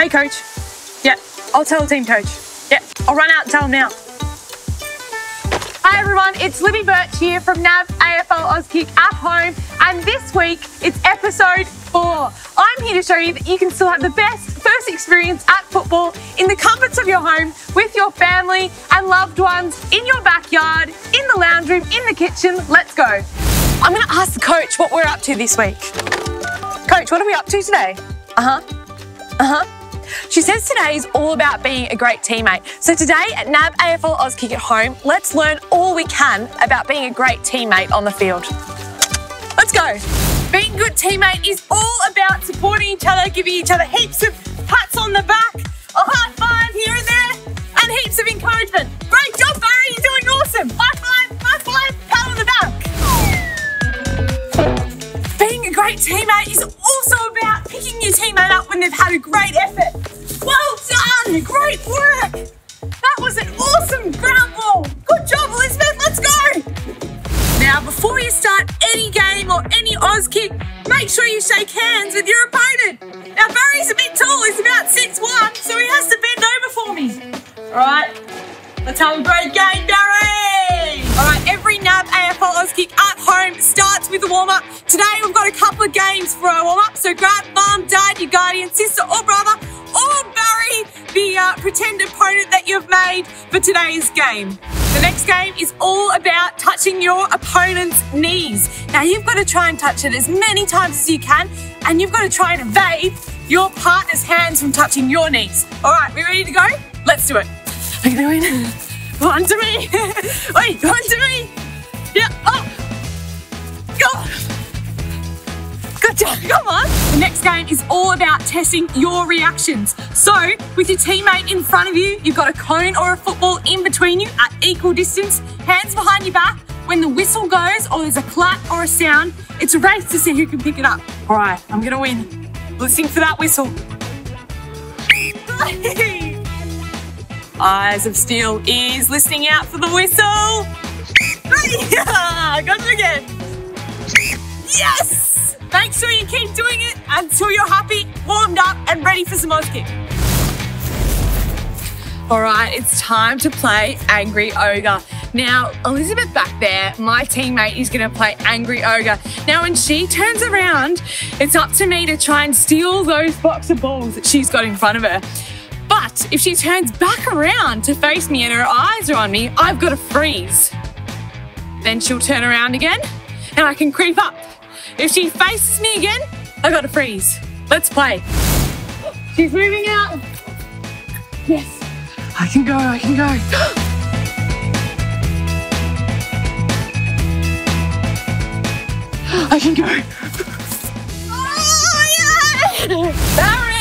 Hey, coach. Yeah, I'll tell the team coach. Yeah, I'll run out and tell him now. Hi everyone, it's Libby Birch here from NAB AFL Auskick at home, and this week it's episode four. I'm here to show you that you can still have the best first experience at football in the comforts of your home with your family and loved ones in your backyard, in the lounge room, in the kitchen. Let's go. I'm going to ask the coach what we're up to this week. Coach, what are we up to today? Uh huh. Uh huh. She says today is all about being a great teammate. So today at NAB AFL kick at home, let's learn all we can about being a great teammate on the field. Let's go. Being a good teammate is all about supporting each other, giving each other heaps of pats on the back, a high five here and there, and heaps of encouragement. Great job, Barry. You're doing awesome. High five, high five, pat on the back. Being a great teammate is also about picking your teammate up when they've had a great effort. Great work! That was an awesome ground ball! Good job, Elizabeth! Let's go! Now, before you start any game or any Auskick, make sure you shake hands with your opponent. Now, Barry's a bit tall, he's about 6'1, so he has to bend over for me. All right, let's have a great game, Barry! All right, every NAB AFL Auskick at home starts with a warm-up. Today, we've got a couple of games for our warm-up, so grab mum, dad, your guardian, sister or brother, or Barry, the uh, pretend opponent that you've made for today's game. The next game is all about touching your opponent's knees. Now you've got to try and touch it as many times as you can, and you've got to try and evade your partner's hands from touching your knees. All right, we ready to go? Let's do it. Are you going? One to me. Wait, one to me. Yeah. Oh. Go. Come on. The next game is all about testing your reactions. So, with your teammate in front of you, you've got a cone or a football in between you at equal distance, hands behind your back. When the whistle goes or there's a clap or a sound, it's a race to see who can pick it up. All right, I'm gonna win. Listening for that whistle. Eyes of Steel is listening out for the whistle. Got it again. Yes! Make sure you keep doing it until you're happy, warmed up, and ready for some Auskick. All right, it's time to play Angry Ogre. Now, Elizabeth back there, my teammate, is going to play Angry Ogre. Now, when she turns around, it's up to me to try and steal those box of balls that she's got in front of her. But if she turns back around to face me and her eyes are on me, I've got to freeze. Then she'll turn around again and I can creep up if she faces me again, I gotta freeze. Let's play. She's moving out. Yes. I can go, I can go. I can go. Oh, yeah! Barry!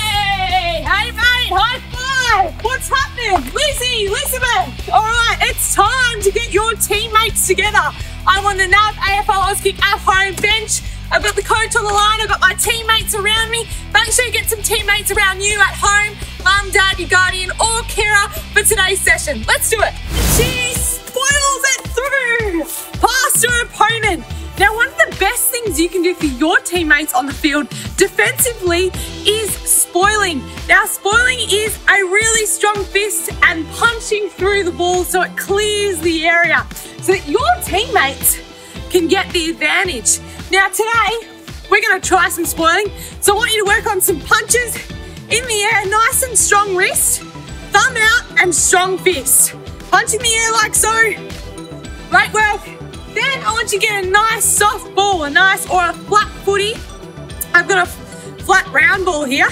Hey, mate, high five! What's happening? Lizzie, Elizabeth! All right, it's time to get your teammates together. I'm on the NAB AFL Auskick at home bench. I've got the coach on the line, I've got my teammates around me. Make sure you get some teammates around you at home, mum, dad, your guardian, or Kira for today's session. Let's do it. She spoils it through past her opponent. Now, one of the best things you can do for your teammates on the field defensively is spoiling. Now, spoiling is a really strong fist and punching through the ball so it clears the area so that your teammates can get the advantage. Now today, we're gonna try some spoiling. So I want you to work on some punches in the air, nice and strong wrist, thumb out and strong fist. Punch in the air like so. Great work. Then I want you to get a nice soft ball, a nice or a flat footy. I've got a flat round ball here.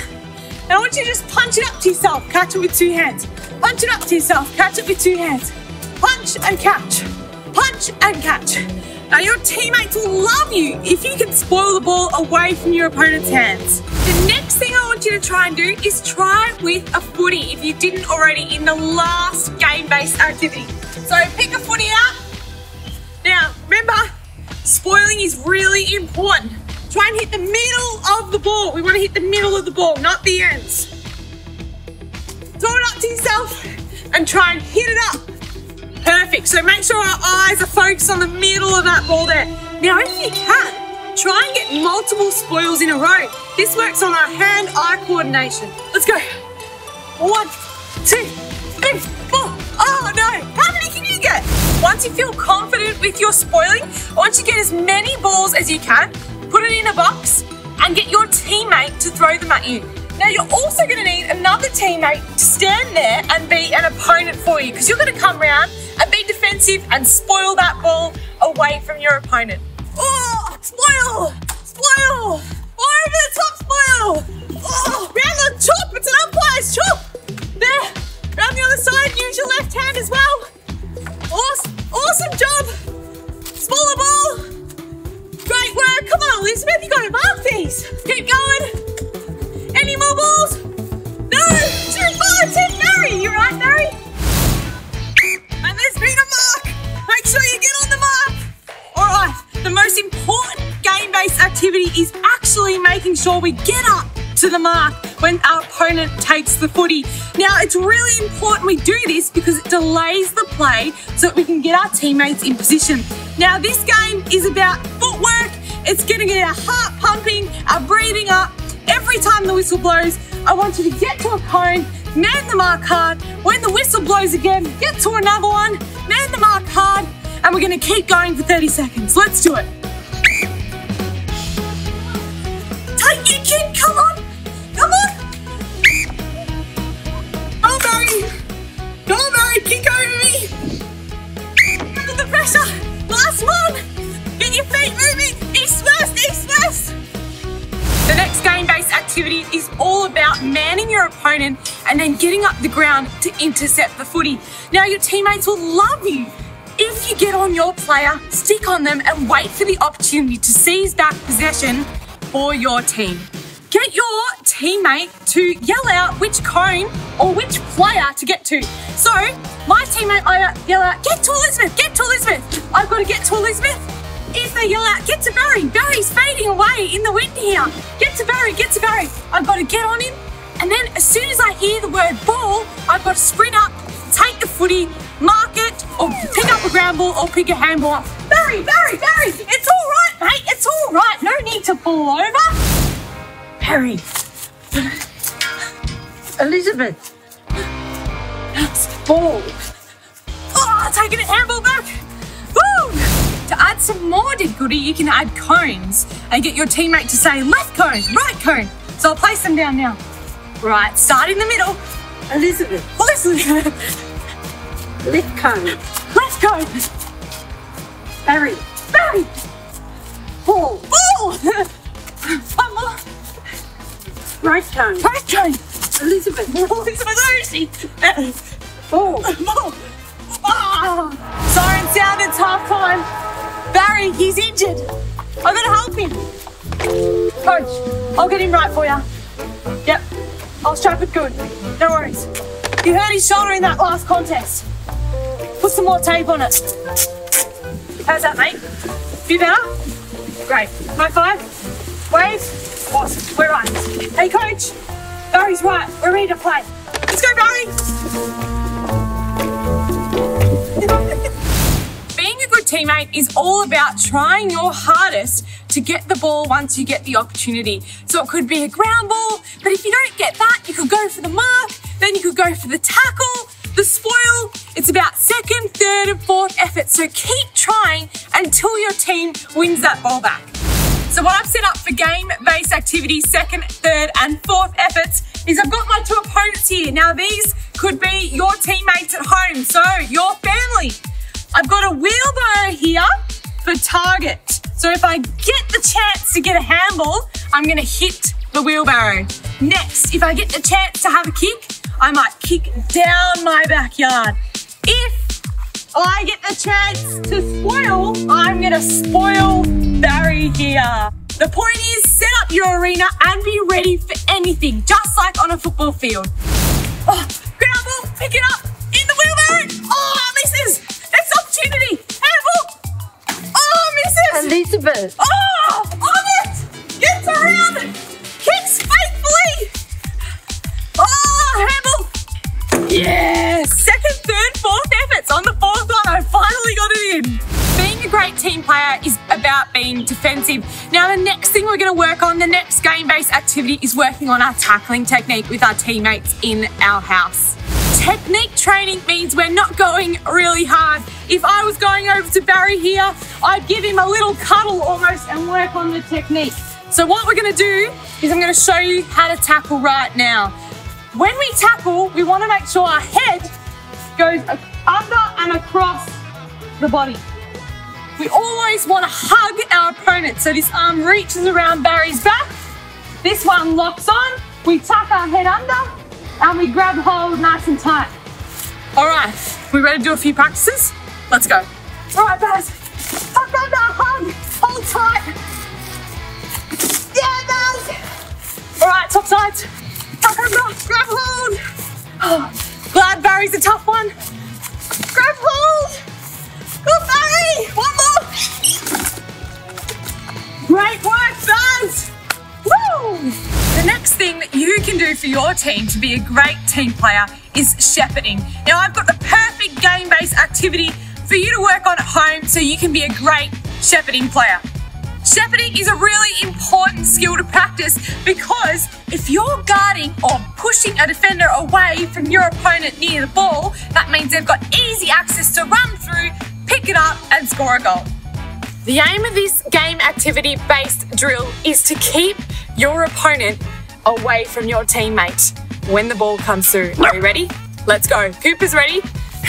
And I want you to just punch it up to yourself, catch it with two hands. Punch it up to yourself, catch it with two hands. Punch and catch. Punch and catch. Now, your teammates will love you if you can spoil the ball away from your opponent's hands. The next thing I want you to try and do is try with a footy if you didn't already in the last game-based activity. So pick a footy up. Now, remember, spoiling is really important. Try and hit the middle of the ball. We want to hit the middle of the ball, not the ends. Throw it up to yourself and try and hit it up Perfect. So make sure our eyes are focused on the middle of that ball there. Now, if you can, try and get multiple spoils in a row. This works on our hand-eye coordination. Let's go. One, two, three, four. Oh no! How many can you get? Once you feel confident with your spoiling, I want you to get as many balls as you can, put it in a box, and get your teammate to throw them at you. Now you're also going to need another teammate to stand there and be an opponent for you because you're going to come around and be defensive and spoil that ball away from your opponent. Oh, spoil! Spoil! Over the top spoil! Oh, round the chop! It's an umpire's chop! There! Round the other side, use your left hand as well. Awesome, awesome job! Smaller ball! Great work! Come on, Elizabeth, you gotta mark these! Keep going! No! Two, five, ten, Barry! You right, Barry? And there's been a mark! Make sure you get on the mark! Alright, the most important game-based activity is actually making sure we get up to the mark when our opponent takes the footy. Now, it's really important we do this because it delays the play so that we can get our teammates in position. Now, this game is about footwork. It's going to get our heart pumping, our breathing up. Every time the whistle blows, I want you to get to a cone, man the mark hard. When the whistle blows again, get to another one, man the mark hard, and we're to keep going for 30 seconds. Let's do it. Take it, kid. Come on. Come on. Go, Barry. Go, Barry. Kick over me. Under the pressure. Last one. Get your feet moving. Activity is all about manning your opponent and then getting up the ground to intercept the footy. Now, your teammates will love you if you get on your player, stick on them, and wait for the opportunity to seize back possession for your team. Get your teammate to yell out which cone or which player to get to. So, my teammate, I yell out, get to Elizabeth, get to Elizabeth. I've got to get to Elizabeth. If they yell out, get to Barry, Barry's fading away in the wind here. Get to Barry, get to Barry. I've got to get on him. And then as soon as I hear the word ball, I've got to sprint up, take the footy, mark it, or pick up a ground ball or pick a handball up. Barry, Barry, Barry, it's all right, mate, it's all right. No need to fall over. Barry. Elizabeth, That's Ball. Oh, taking a handball back. To add some more difficulty, you can add cones and get your teammate to say left cone, right cone. So I'll place them down now. Right, start in the middle. Elizabeth, Listen. left cone, Left cone. Barry, Barry. Paul, Ball. One more. right cone, Right cone. Elizabeth, Elizabeth, Paul, Ball. Ah. Siren sound, it's half time. He's injured. I'm gonna help him. Coach, I'll get him right for you. Yep, I'll strap it good. No worries. You hurt his shoulder in that last contest. Put some more tape on it. How's that, mate? Feel better? Great. High five. Wave. Awesome. We're right. Hey, coach. Barry's right. We're ready to play. Let's go, Barry. Teammate is all about trying your hardest to get the ball once you get the opportunity. So it could be a ground ball, but if you don't get that, you could go for the mark, then you could go for the tackle, the spoil. It's about second, third, and fourth effort. So keep trying until your team wins that ball back. So what I've set up for game-based activities, second, third, and fourth efforts is I've got my two opponents here. Now these could be your teammates at home, so your. I've got a wheelbarrow here for target. So if I get the chance to get a handball, I'm gonna hit the wheelbarrow. Next, if I get the chance to have a kick, I might kick down my backyard. If I get the chance to spoil, I'm gonna spoil Barry here. The point is set up your arena and be ready for anything, just like on a football field. Oh, Now, the next thing we're going to work on, the next game based activity, is working on our tackling technique with our teammates in our house. Technique training means we're not going really hard. If I was going over to Barry here, I'd give him a little cuddle almost and work on the technique. So, what we're going to do is I'm going to show you how to tackle right now. When we tackle, we want to make sure our head goes under and across the body. We always want to hug our. So this arm reaches around Barry's back. This one locks on. We tuck our head under and we grab hold nice and tight. All right, we ready to do a few practices? Let's go. All right, guys. Tuck under, hug, hold tight. Yeah, guys. All right, top sides. Tuck under, grab hold. Oh, glad Barry's a tough one. Grab hold. Can do for your team to be a great team player is shepherding. Now, I've got the perfect game based activity for you to work on at home so you can be a great shepherding player. Shepherding is a really important skill to practice because if you're guarding or pushing a defender away from your opponent near the ball, that means they've got easy access to run through, pick it up, and score a goal. The aim of this game activity based drill is to keep your opponent away from your teammate when the ball comes through. Are you ready? Let's go. Cooper's ready.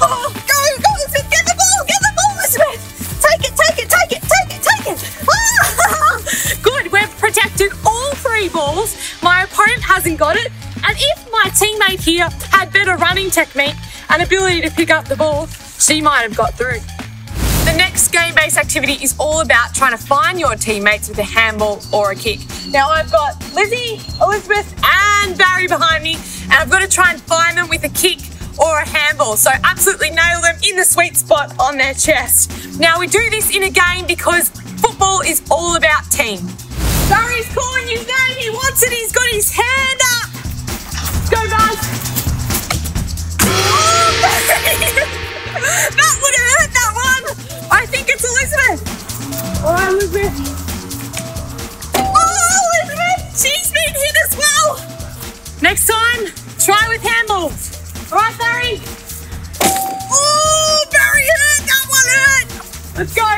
oh, go, go, Elizabeth, get the ball, get the ball, Elizabeth. Take it, take it, take it, take it, take it. Ah! Good, we've protected all three balls. My opponent hasn't got it. And if my teammate here had better running technique and ability to pick up the ball, she might have got through. Next game based activity is all about trying to find your teammates with a handball or a kick. Now, I've got Lizzie, Elizabeth, and Barry behind me, and I've got to try and find them with a kick or a handball. So, absolutely nail them in the sweet spot on their chest. Now, we do this in a game because football is all about team. Barry's calling you name, he wants it, he's got his hand Right, Elizabeth. Oh, Elizabeth, she's been hit as well. Next time, try with handballs. All right, Barry. Oh, Barry hurt. That one hurt. Let's go.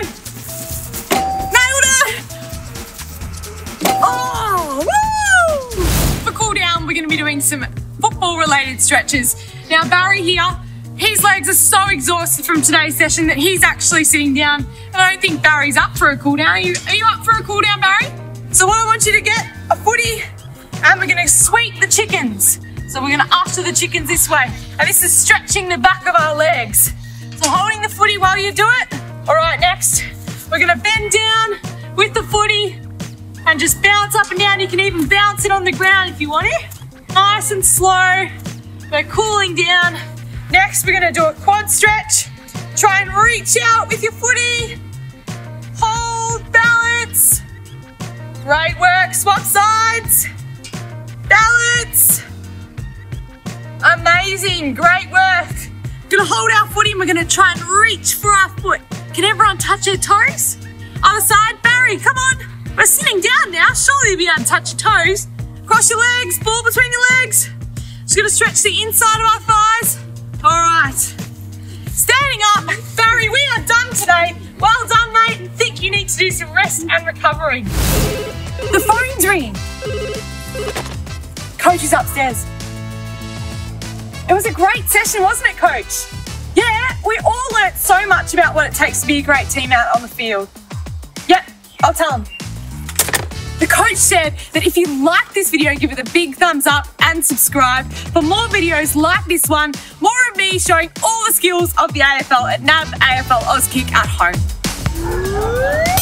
Nailed her. Oh, woo! For cool down, we're going to be doing some football related stretches. Now, Barry here his legs are so exhausted from today's session that he's actually sitting down. And I don't think Barry's up for a cool down. Are you, are you up for a cool down, Barry? So what I want you to get a footy and we're gonna sweep the chickens. So we're gonna usher the chickens this way. And this is stretching the back of our legs. So holding the footy while you do it. All right, next, we're gonna bend down with the footy and just bounce up and down. You can even bounce it on the ground if you want it. Nice and slow. We're cooling down. Next, we're gonna do a quad stretch. Try and reach out with your footy. Hold, balance. Great work, swap sides. Balance. Amazing, great work. Gonna hold our footy and we're gonna try and reach for our foot. Can everyone touch their toes? Other side, Barry, come on. We're sitting down now, surely you'll be able to touch your toes. Cross your legs, ball between your legs. Just gonna stretch the inside of our thighs. All right. Standing up. Barry, we are done today. Well done, mate. Think you need to do some rest and recovery. The phone's ringing. Coach is upstairs. It was a great session, wasn't it, Coach? Yeah, we all learnt so much about what it takes to be a great team out on the field. Yep, I'll tell them. The coach said that if you like this video, give it a big thumbs up and subscribe for more videos like this one, more of me showing all the skills of the AFL at NAB AFL Auskick at home.